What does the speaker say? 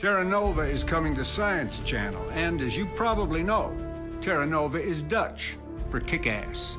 Terra Nova is coming to Science Channel, and as you probably know, Terra Nova is Dutch for kick-ass.